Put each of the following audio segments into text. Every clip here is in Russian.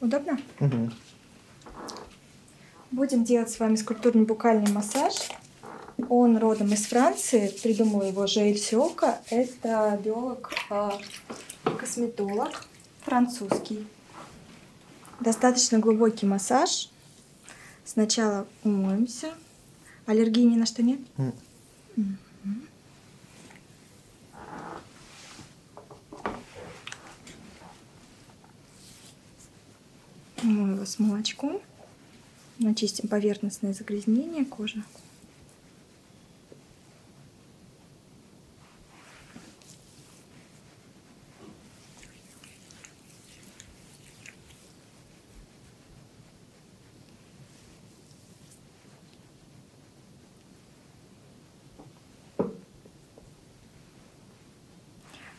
Удобно? Угу. Будем делать с вами скульптурный букальный массаж. Он родом из Франции, придумал его Жаэль Сиока. Это биолог, а, косметолог французский. Достаточно глубокий массаж. Сначала умоемся. Аллергии ни на что нет? М. Умою его с молочком. Начистим поверхностное загрязнение кожи.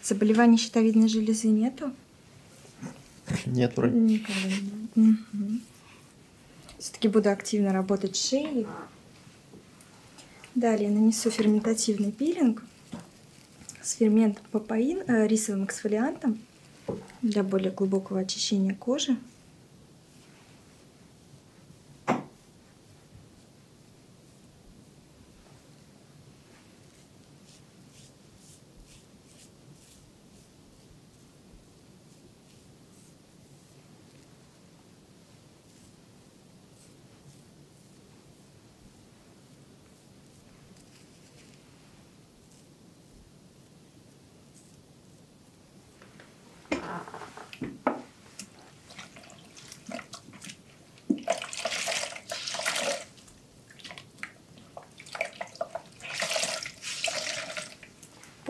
Заболеваний щитовидной железы нету? Нет, вроде. Никогда не было. Все-таки буду активно работать шеей. Далее нанесу ферментативный пилинг с ферментом папаин, э, рисовым эксфолиантом для более глубокого очищения кожи.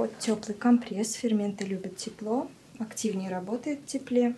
Под теплый компресс ферменты любят тепло, активнее работает в тепле.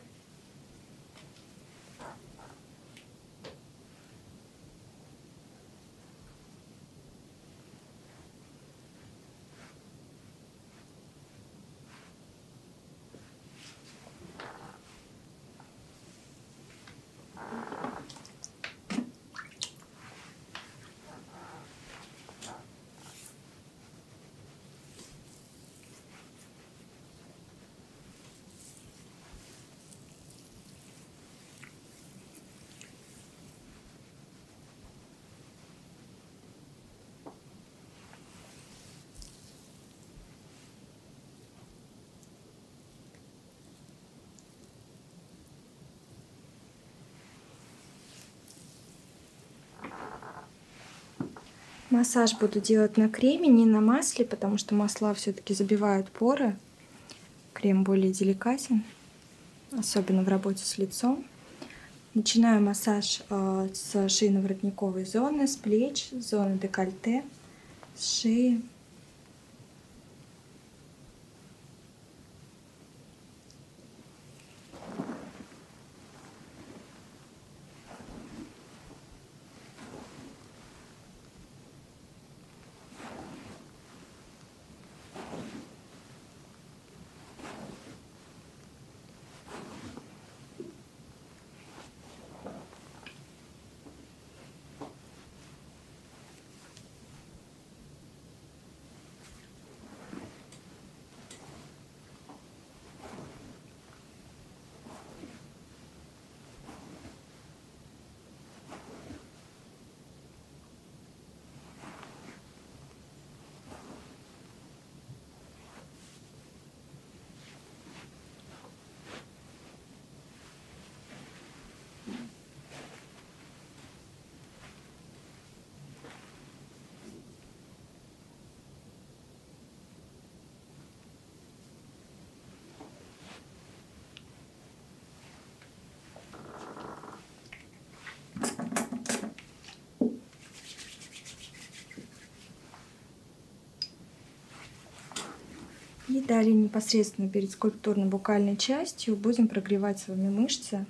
Массаж буду делать на креме, не на масле, потому что масла все-таки забивают поры. Крем более деликатен, особенно в работе с лицом. Начинаю массаж э, с шейно-воротниковой зоны, с плеч, с зоны декольте, с шеи. И далее непосредственно перед скульптурно-букальной частью будем прогревать с вами мышцы.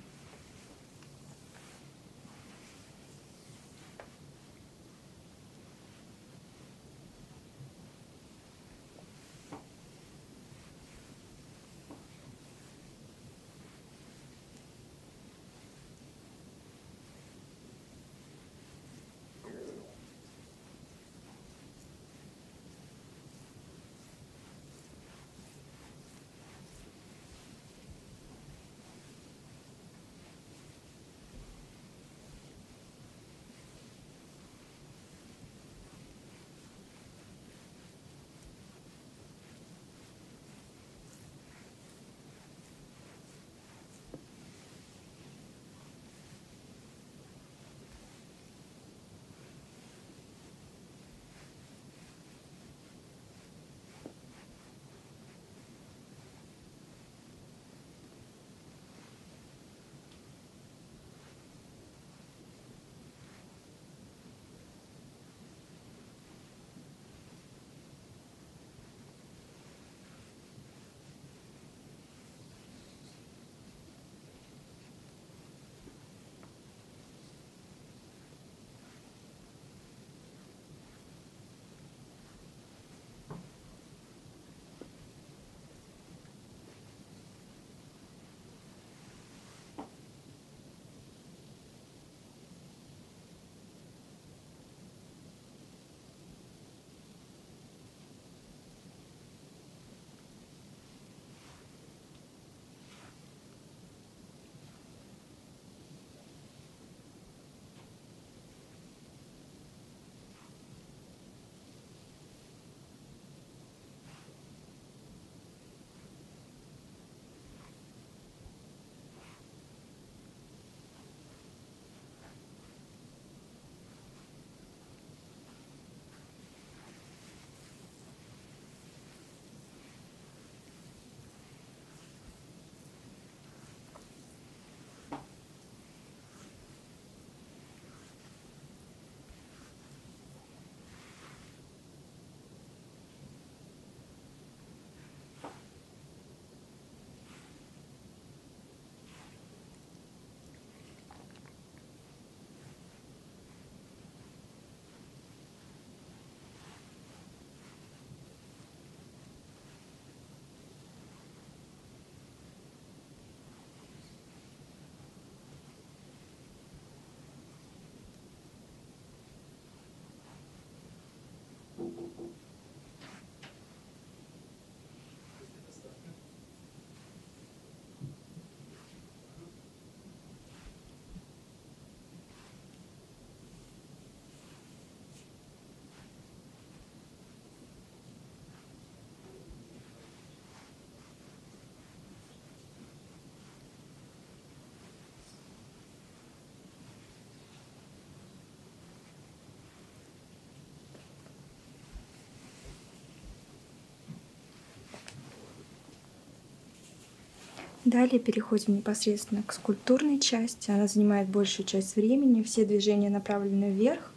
Далее переходим непосредственно к скульптурной части. Она занимает большую часть времени. Все движения направлены вверх.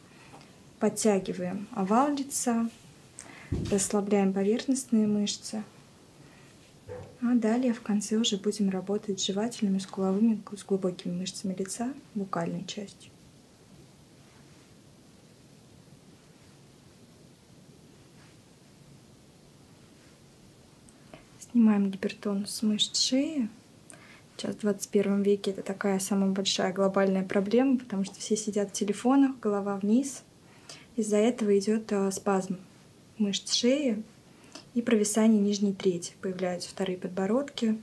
Подтягиваем овал лица, расслабляем поверхностные мышцы. А далее в конце уже будем работать с жевательными, скуловыми, с глубокими мышцами лица, букальной частью. Снимаем гипертонус мышц шеи. Сейчас в 21 веке это такая самая большая глобальная проблема, потому что все сидят в телефонах, голова вниз. Из-за этого идет э, спазм мышц шеи и провисание нижней трети. Появляются вторые подбородки,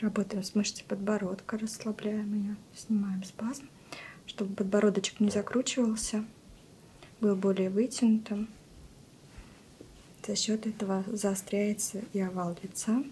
Работаем с мышцей подбородка, расслабляем ее, снимаем спазм, чтобы подбородочек не закручивался, был более вытянутым. За счет этого заостряется и овал лица.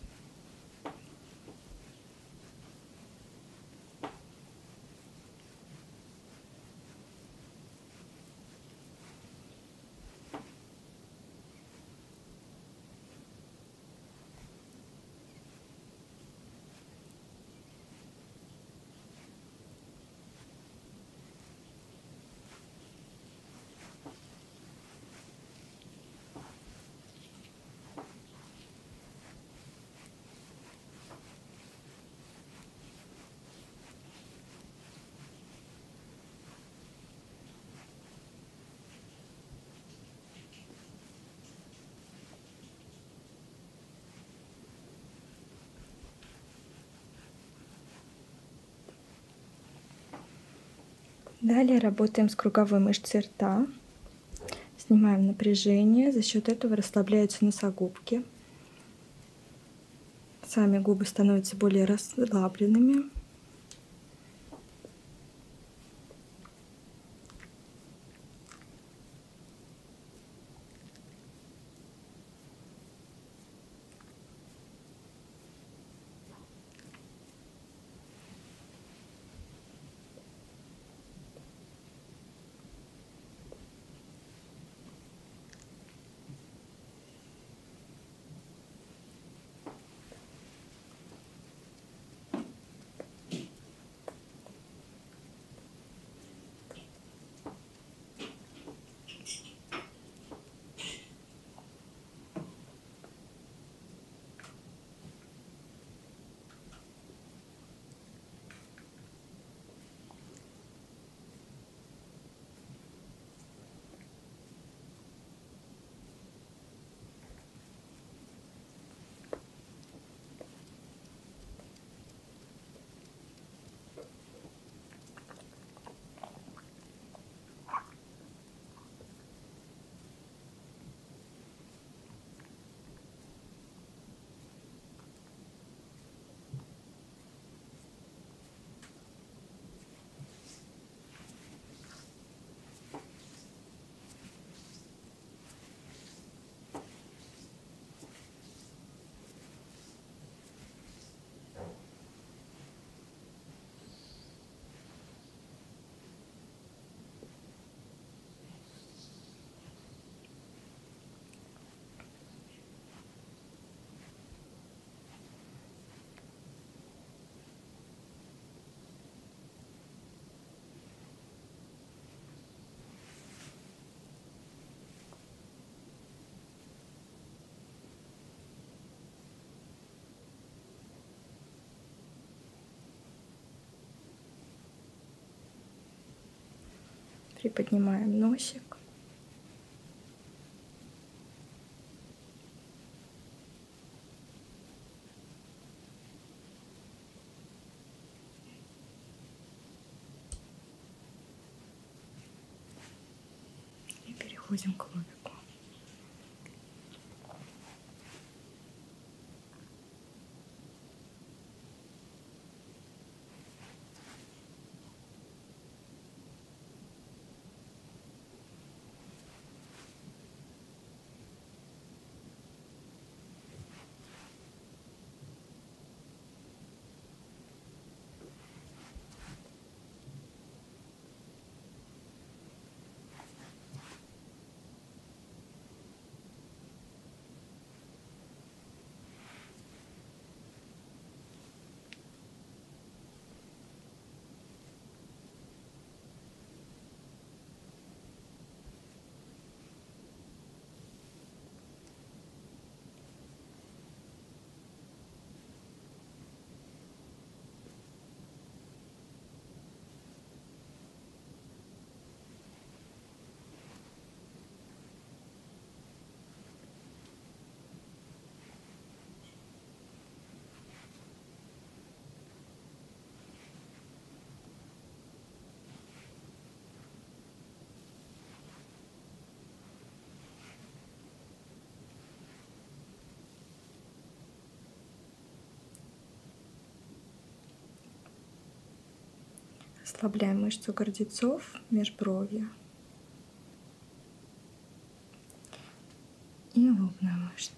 Далее работаем с круговой мышцей рта. Снимаем напряжение, за счет этого расслабляются носогубки. Сами губы становятся более расслабленными. Приподнимаем носик. И переходим к Расслабляем мышцу гордецов, межбровья. И лобную мышцу.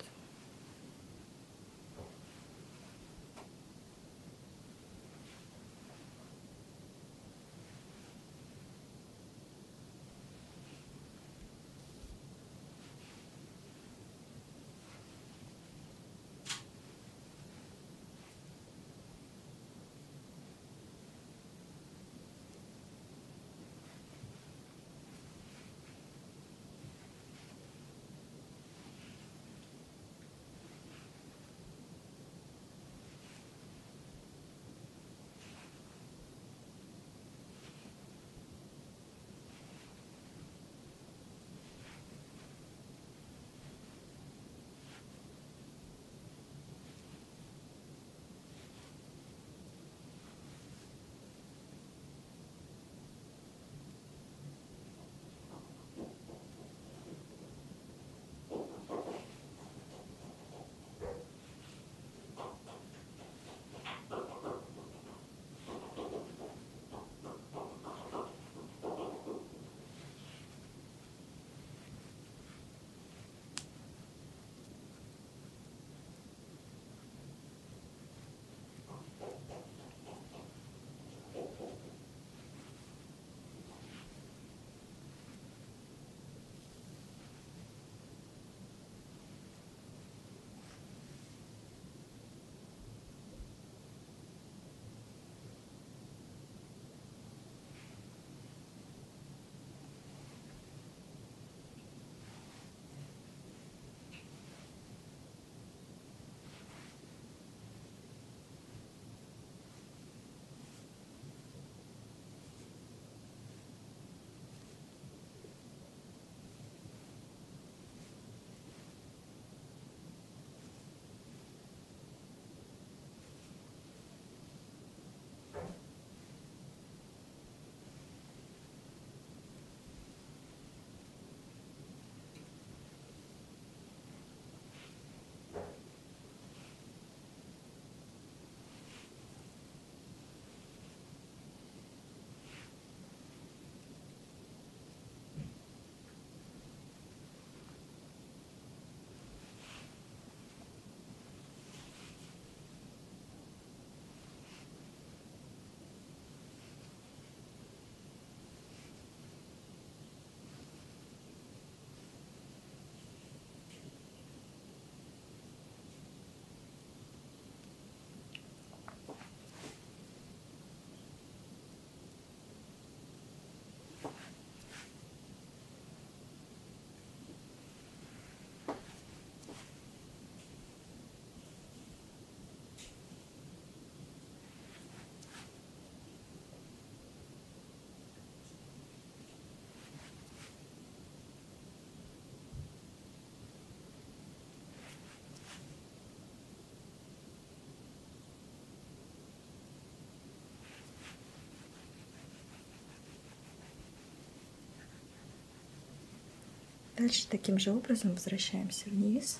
Дальше таким же образом возвращаемся вниз.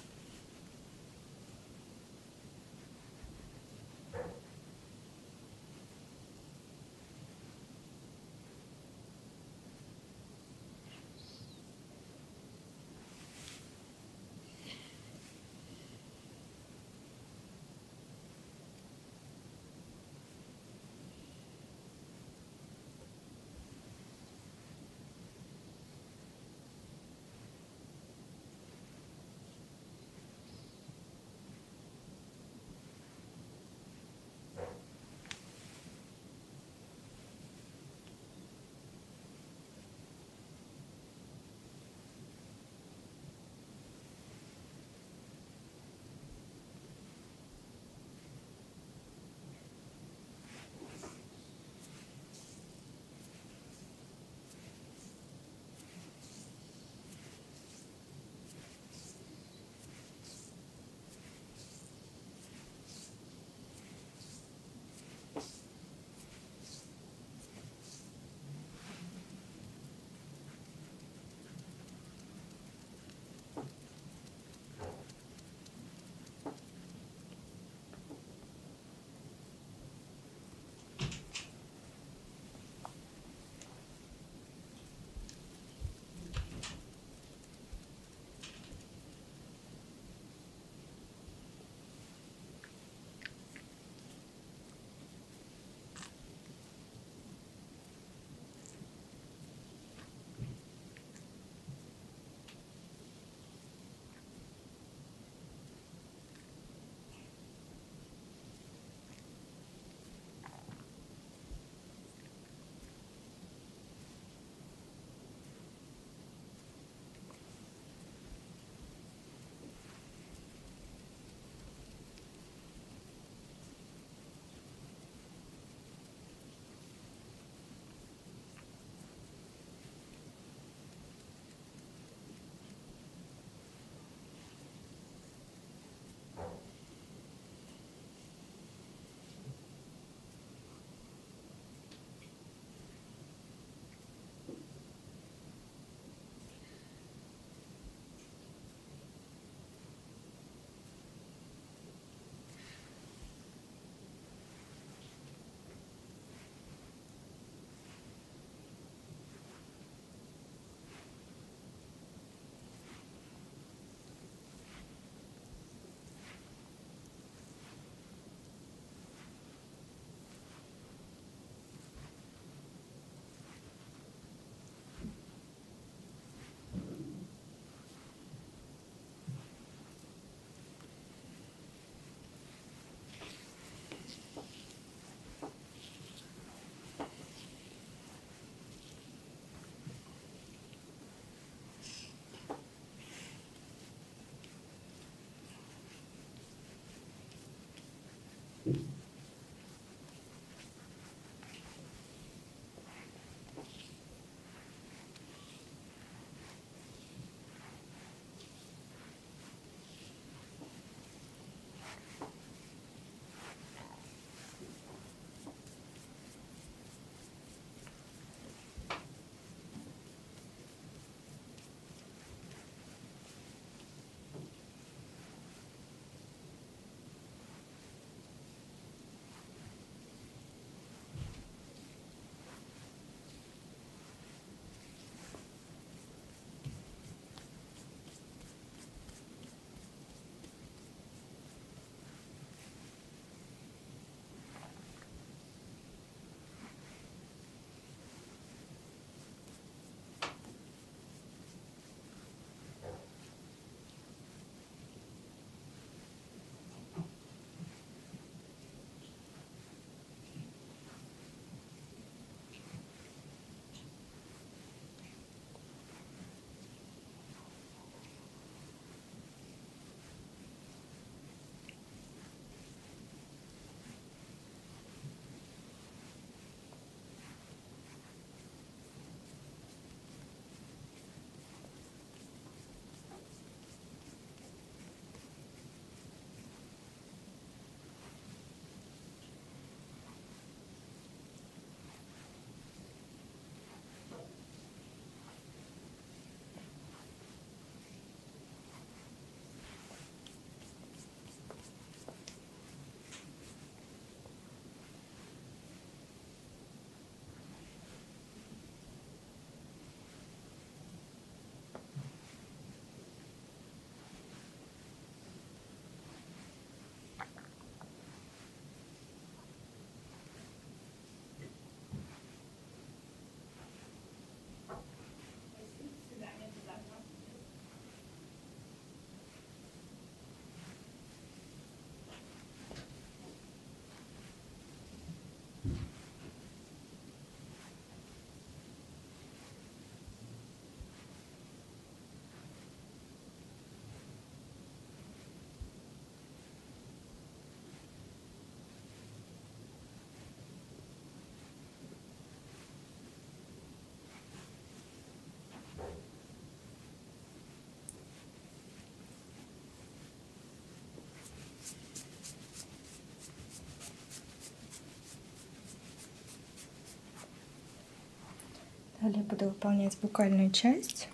Далее буду выполнять букальную часть.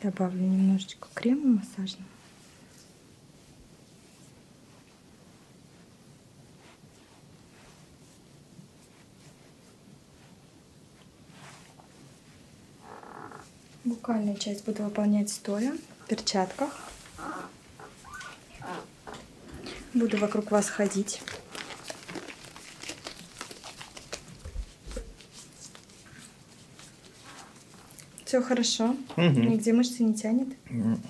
Добавлю немножечко крема массажного. Букальную часть буду выполнять стоя, в перчатках. Буду вокруг вас ходить. Все хорошо. Мгм. Нигде мышцы не тянет. М.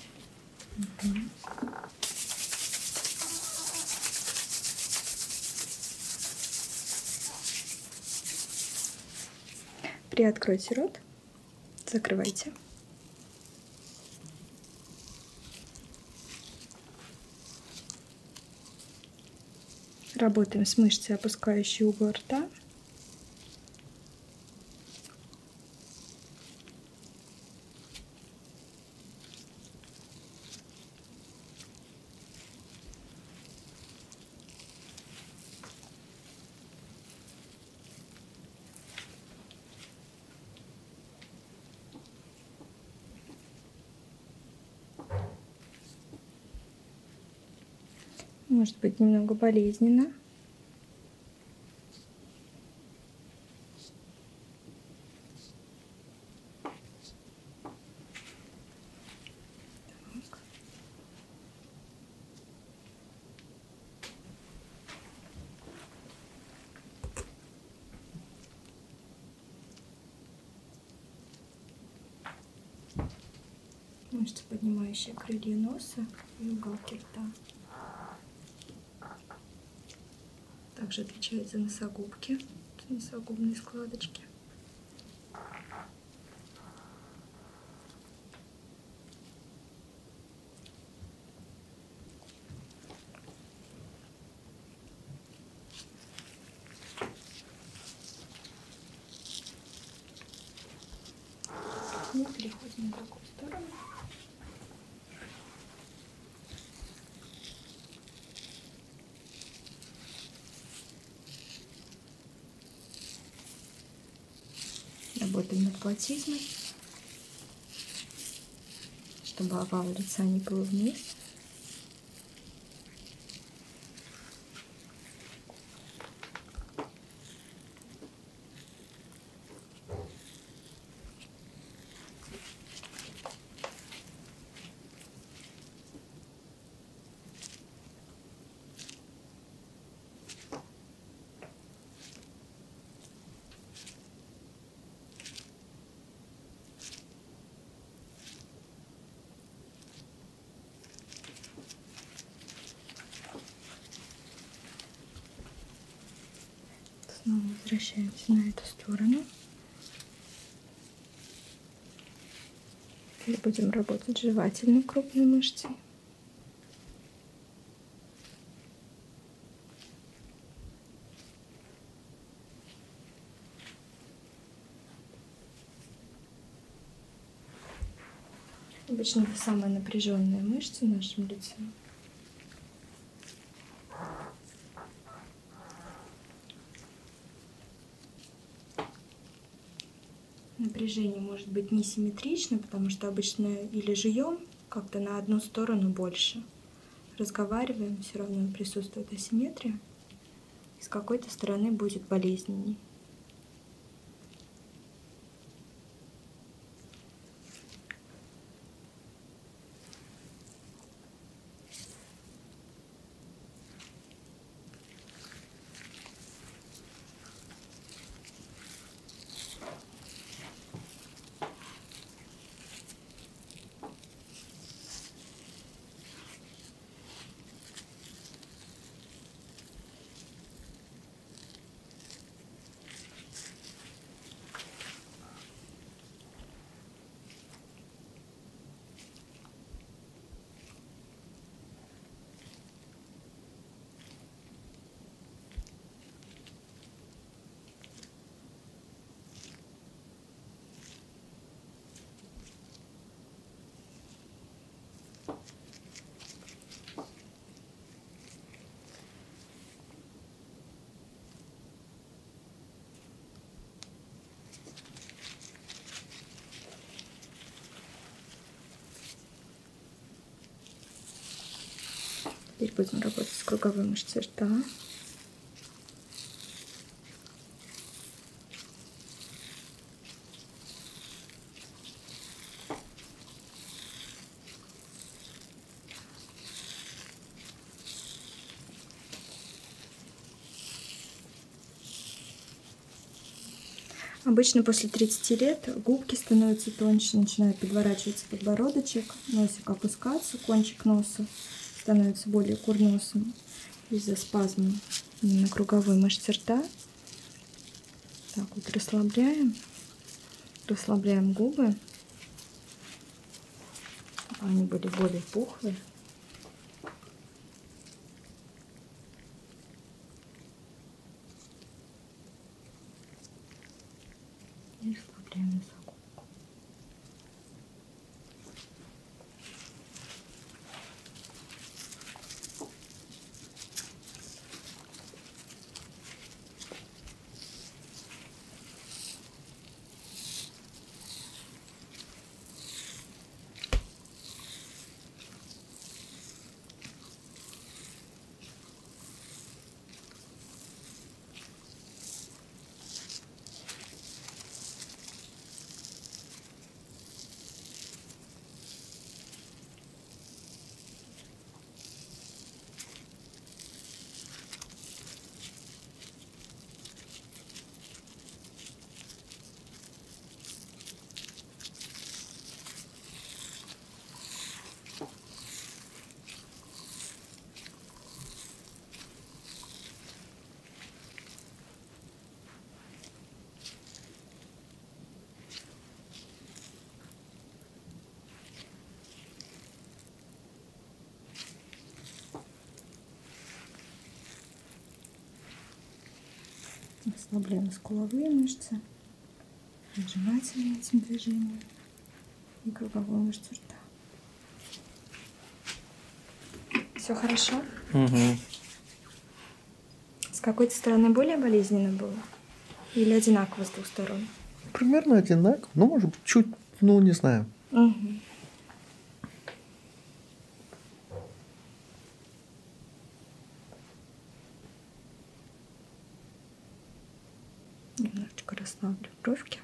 Приоткройте рот. Закрывайте. Работаем с мышцей, опускающей угол рта. Может быть немного болезненно. Так. Поднимающие крылья носа и уголки рта. Также отвечает за носогубки, носогубные складочки. И переходим на другую сторону. Работаем над платизмой, чтобы овал лица не был вниз. Снова возвращаемся на эту сторону. Теперь будем работать жевательной крупной мышцей. Обычно это самая напряженная мышца в нашем лице. Напряжение может быть несимметрично, потому что обычно или жуем как-то на одну сторону больше, разговариваем, все равно присутствует асимметрия, и с какой-то стороны будет болезненней. Теперь будем работать с круговой мышцей рта. Обычно после 30 лет губки становятся тоньше, начинает подворачиваться подбородочек, носик опускаться, кончик носа становится более курносым из-за спазма на круговой мышце рта. Так вот расслабляем, расслабляем губы. Они были более пухлые. И расслабляем носогубку. Расслабляем скуловые мышцы, отжимательные этим движением и круговую мышцу рта. Все хорошо? Угу. С какой-то стороны более болезненно было? Или одинаково с двух сторон? Примерно одинаково. Ну, может быть, чуть, ну, не знаю. Угу. Немножечко расслаблю бровки.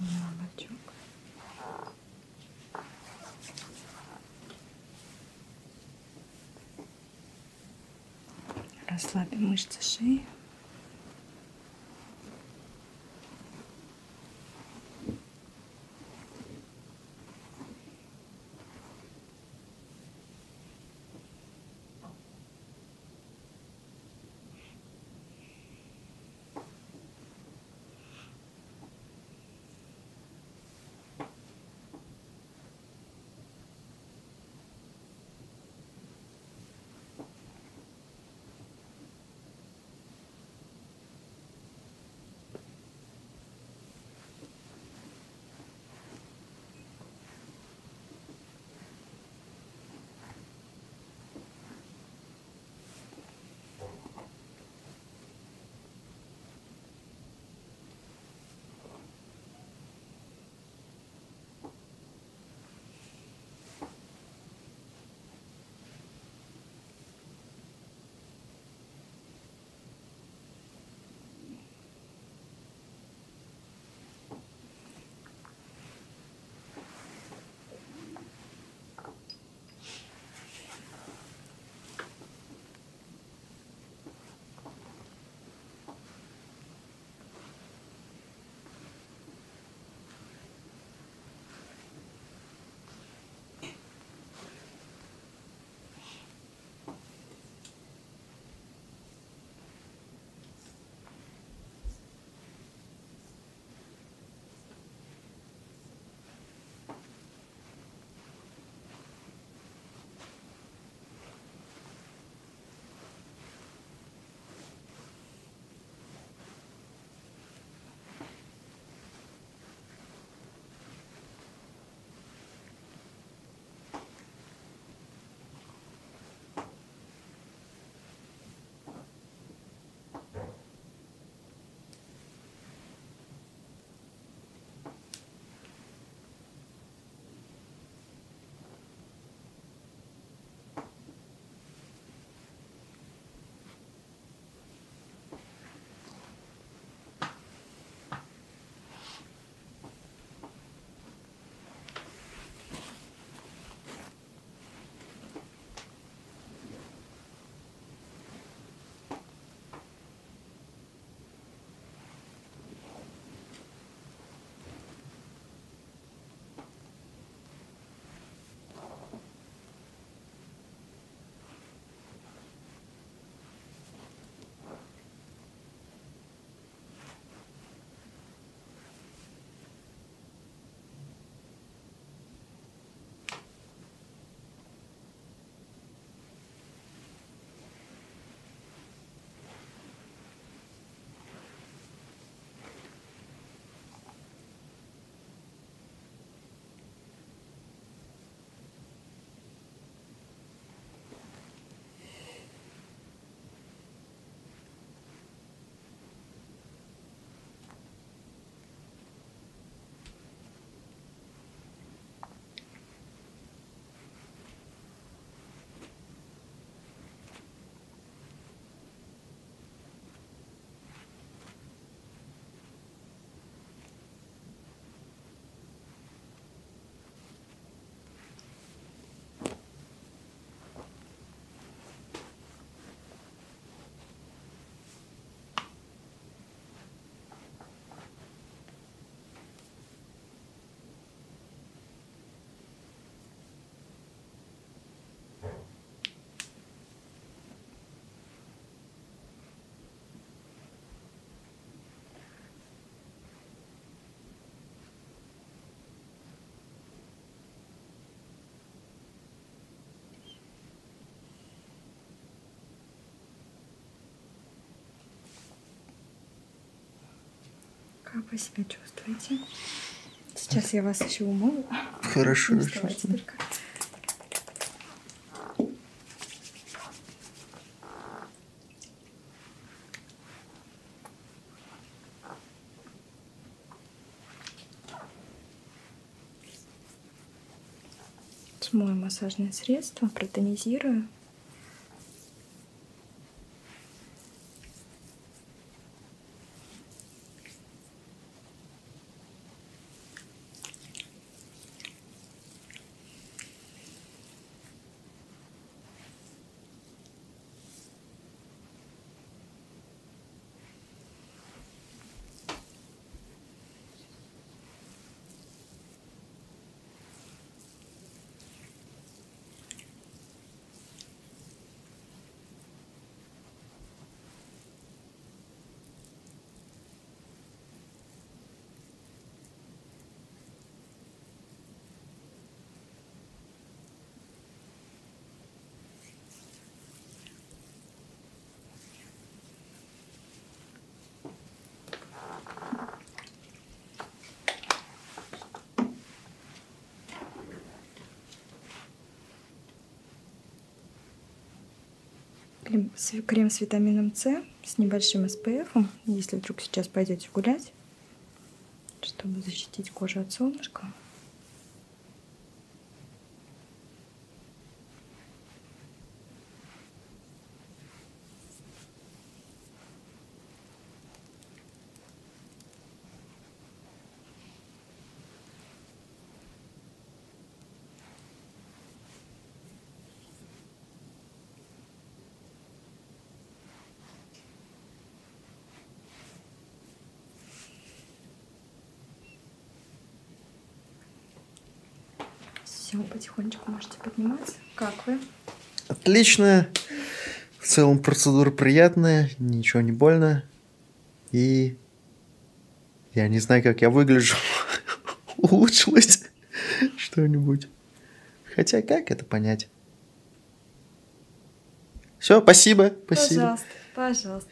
На бочок. Расслабим мышцы шеи. Как вы себя чувствуете? Сейчас я вас еще умою. Хорошо. Вставайте только. Смою массажное средство, протонизирую. Крем крем с витамином С с небольшим SPF, если вдруг сейчас пойдете гулять, чтобы защитить кожу от солнышка. Все, потихонечку можете подниматься. Как вы? Отлично. В целом процедура приятная, ничего не больно. И я не знаю, как я выгляжу. Улучшилось что-нибудь. Хотя как это понять? Все, спасибо, спасибо. Пожалуйста, пожалуйста.